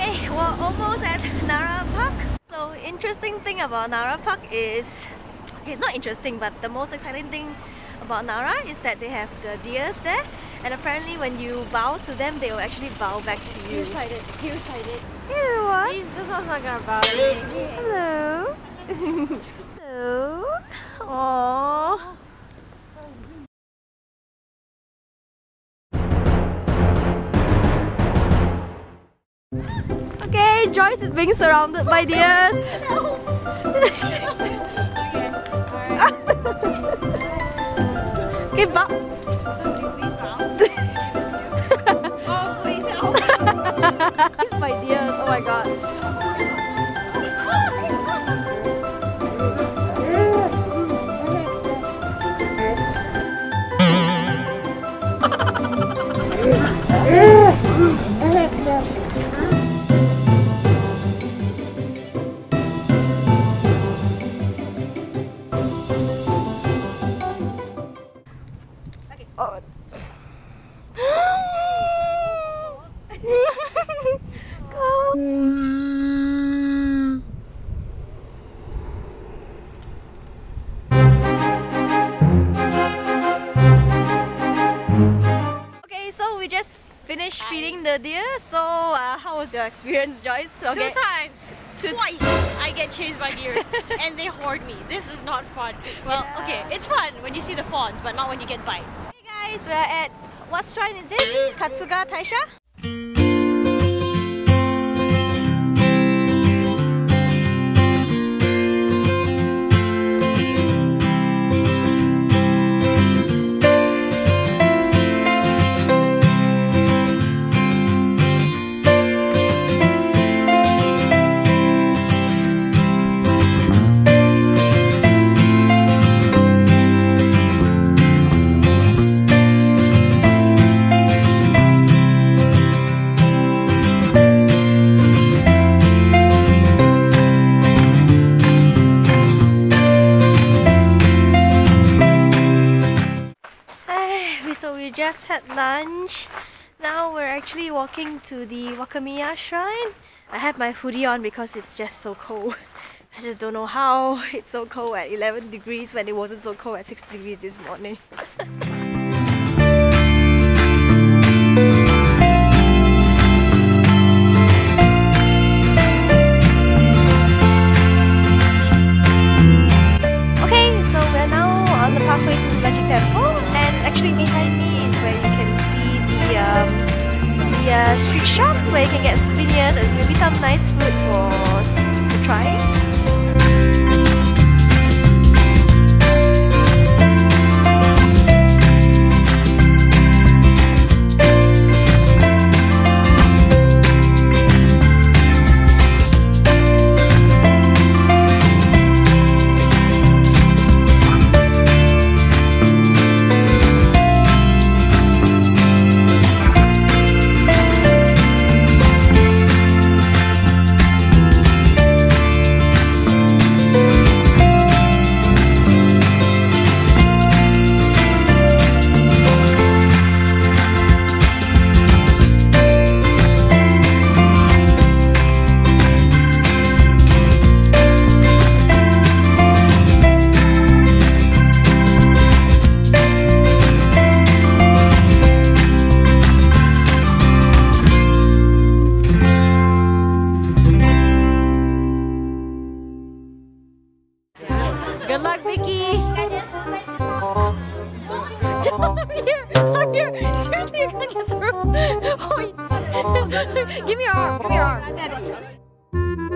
Okay, we're almost at Nara Park. So interesting thing about Nara Park is, okay, it's not interesting, but the most exciting thing about Nara is that they have the deers there, and apparently when you bow to them, they will actually bow back to you. Deer-sided, deer-sided. Hey, what? These, this one's not gonna bow. Hello. Hello. Aww. Joyce is being surrounded by deers. okay, bow. Please bow. oh, please help. He's my deers. Oh my god. Okay, so we just finished feeding the deer. So, uh, how was your experience, Joyce? Two Okay. times. Two- Twice I get chased by deer and they hoard me. This is not fun. Well, okay, it's fun when you see the fawns, but not when you get bite. Hey guys, we're at what shrine is this? Kasuga Taisha? Just had lunch. Now we're actually walking to the Wakamiya shrine. I have my hoodie on because it's just so cold. I just don't know how it's so cold at 11 degrees when it wasn't so cold at 6 degrees this morning. Okay, so we're uh, street shops where you can get souvenirs and maybe some nice food for to try. Good luck, Vickie. Here. Here. Seriously, can't get through. Give me your arm. Give me your arm.